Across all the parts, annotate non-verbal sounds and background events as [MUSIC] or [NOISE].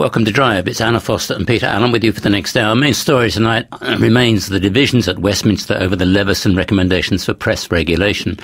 welcome to Drive. It's Anna Foster and Peter Allen with you for the next hour. Our main story tonight remains the divisions at Westminster over the Leveson recommendations for press regulation.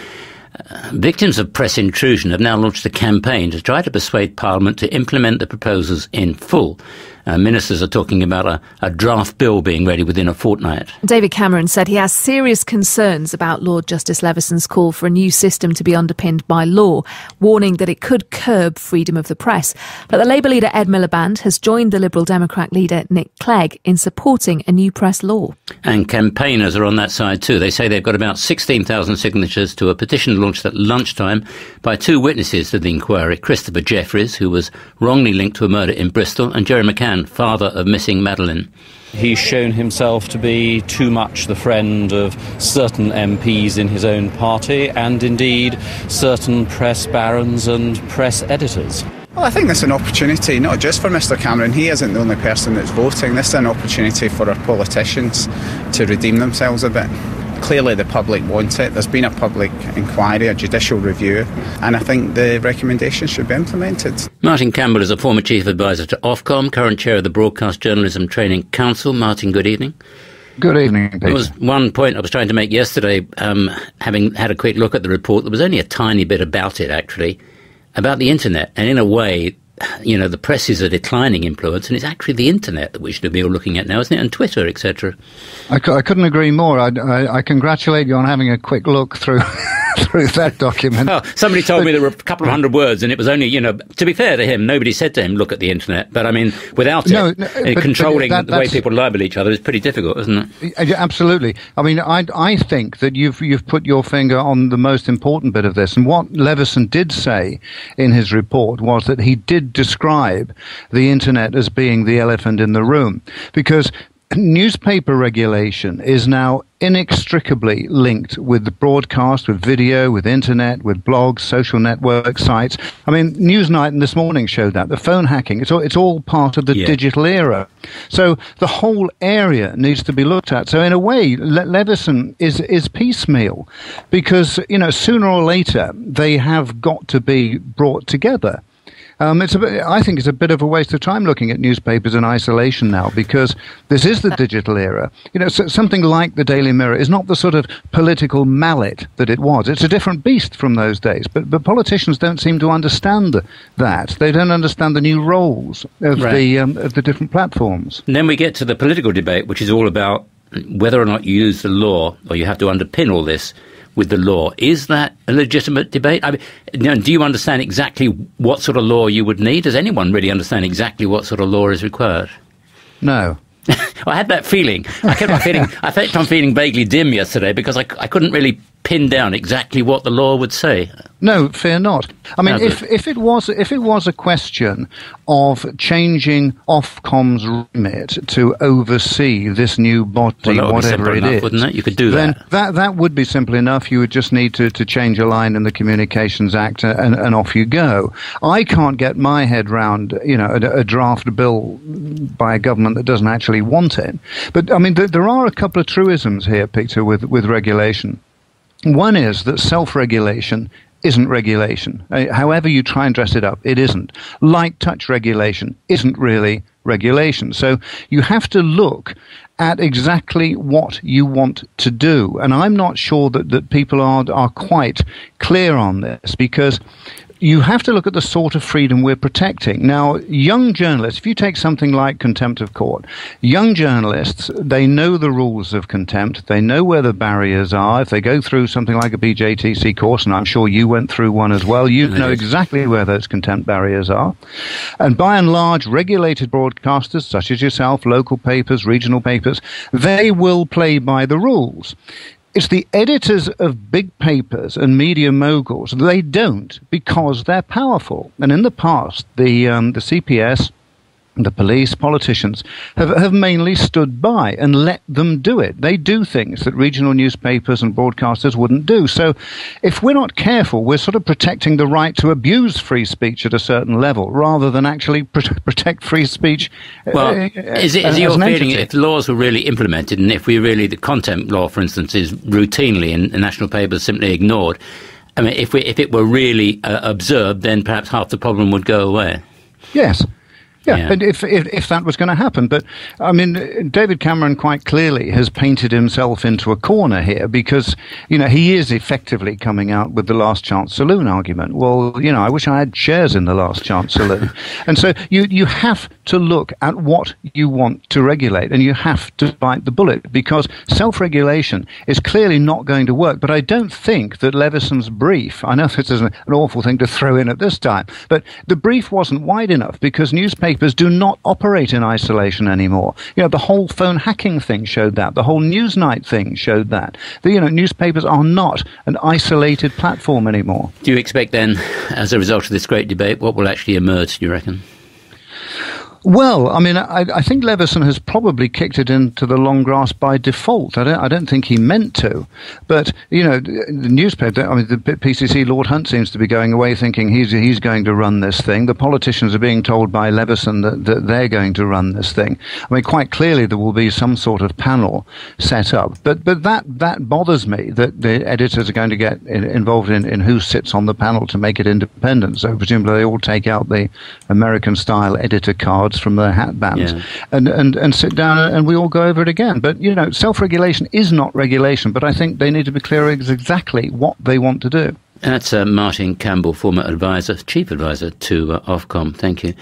Uh, victims of press intrusion have now launched a campaign to try to persuade Parliament to implement the proposals in full. Uh, ministers are talking about a, a, draft bill being ready within a fortnight. David Cameron said he has serious concerns about Lord Justice Leveson's call for a new system to be underpinned by law, warning that it could curb freedom of the press. But the Labour leader Ed Miliband has joined the Liberal Democrat leader Nick Clegg in supporting a new press law. And campaigners are on that side too. They say they've got about 16,000 signatures to a petition launched at lunchtime by two witnesses to the inquiry Christopher Jefferies, who was wrongly linked to a murder in Bristol, and Gerry McCann father of missing Madeleine. He's shown himself to be too much the friend of certain MPs in his own party and indeed certain press barons and press editors. Well, I think this is an opportunity, not just for Mr Cameron. He isn't the only person that's voting. This is an opportunity for our politicians to redeem themselves a bit. Clearly, the public want it. There's been a public inquiry, a judicial review, and I think the recommendations should be implemented. Martin Campbell is a former chief advisor to Ofcom, current chair of the Broadcast Journalism Training Council. Martin, good evening. Good evening, Peter. There was one point I was trying to make yesterday, um, having had a quick look at the report. There was only a tiny bit about it, actually, about the internet. And in a way, you know, the press is a declining influence, and it's actually the internet that we should be all looking at now, isn't it? And Twitter, etc. I, couldn't agree more. I, I, I congratulate you on having a quick look through [LAUGHS] [LAUGHS] through that document. Oh, somebody told but, me there were a couple of hundred words, and it was only, you know, to be fair to him, nobody said to him, look at the internet. But I mean, without no, it, no, uh, but, controlling but that, the way people libel each other is pretty difficult, isn't it? Absolutely. I mean, I, I think that you've, you've put your finger on the most important bit of this. And what Leveson did say in his report was that he did describe the internet as being the elephant in the room. Because newspaper regulation is now inextricably linked with the broadcast, with video, with internet, with blogs, social network sites. I mean, Newsnight and This Morning showed that. The phone hacking, it's all, it's all part of the yeah. digital era. So the whole area needs to be looked at. So in a way, Le- Leveson is, is piecemeal because, you know, sooner or later they have got to be brought together. Um, it's a bit, I think it's a bit of a waste of time looking at newspapers in isolation now because this is the digital era. You know, so something like the Daily Mirror is not the sort of political mallet that it was. It's a different beast from those days. But but politicians don't seem to understand that. They don't understand the new roles of right. the um, of the different platforms. And then we get to the political debate, which is all about whether or not you use the law or you have to underpin all this with the law. Is that a legitimate debate? I mean, do you understand exactly what sort of law you would need? Does anyone really understand exactly what sort of law is required? No. [LAUGHS] I had that feeling. I kept on feeling. I felt I'm feeling vaguely dim yesterday because I, I couldn't really pin down exactly what the law would say. No, fear not. I mean, if, if it was if it was a question of changing Ofcom's remit to oversee this new body, well, whatever it enough, is, wouldn't it? You could do then that. that. That would be simple enough. You would just need to, to change a line in the Communications Act, uh, and, and off you go. I can't get my head round, you know, a, a draft bill by a government that doesn't actually want it. But I mean, th- there are a couple of truisms here, Peter, with with regulation. One is that self regulation isn't regulation. Uh, however you try and dress it up, it isn't. Light touch regulation isn't really regulation. So you have to look at exactly what you want to do. And I'm not sure that, that people are, are quite clear on this because you have to look at the sort of freedom we're protecting. Now, young journalists, if you take something like contempt of court, young journalists, they know the rules of contempt. They know where the barriers are. If they go through something like a BJTC course, and I'm sure you went through one as well, you know exactly where those contempt barriers are. And by and large, regulated broadcasters, such as yourself, local papers, regional papers, they will play by the rules. It's the editors of big papers and media moguls. They don't because they're powerful. And in the past, the um, the CPS the police, politicians have, have mainly stood by and let them do it. They do things that regional newspapers and broadcasters wouldn't do. So if we're not careful, we're sort of protecting the right to abuse free speech at a certain level rather than actually protect free speech. Uh, well, uh, is, it, is your feeling if the laws were really implemented and if we really, the contempt law, for instance, is routinely in, in national papers simply ignored, I mean, if, we, if it were really uh, observed, then perhaps half the problem would go away. Yes. Yeah, yeah. and if, if, if that was going to happen, but I mean, David Cameron quite clearly has painted himself into a corner here because you know he is effectively coming out with the last chance saloon argument. Well, you know, I wish I had shares in the last chance saloon, [LAUGHS] and so you you have to look at what you want to regulate, and you have to bite the bullet because self-regulation is clearly not going to work. But I don't think that Leveson's brief. I know this is an awful thing to throw in at this time, but the brief wasn't wide enough because newspapers newspapers do not operate in isolation anymore. You know, the whole phone hacking thing showed that. The whole Newsnight thing showed that. The, you know, newspapers are not an isolated platform anymore. Do you expect then, as a result of this great debate, what will actually emerge, do you reckon? Well, I mean, I, I, think Leveson has probably kicked it into the long grass by default. I don't, I don't think he meant to. But, you know, the newspaper, I mean, the PCC, Lord Hunt seems to be going away thinking he's, he's going to run this thing. The politicians are being told by Leveson that, that they're going to run this thing. I mean, quite clearly there will be some sort of panel set up. But, but that, that bothers me that the editors are going to get involved in, in who sits on the panel to make it independent. So presumably they all take out the American style editor cards from their hat bands yeah. and, and, and sit down and we all go over it again. But, you know, self regulation is not regulation, but I think they need to be clear exactly what they want to do. That's uh, Martin Campbell, former advisor, chief advisor to uh, Ofcom. Thank you.